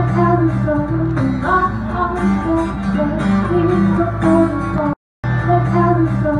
Where can we fall.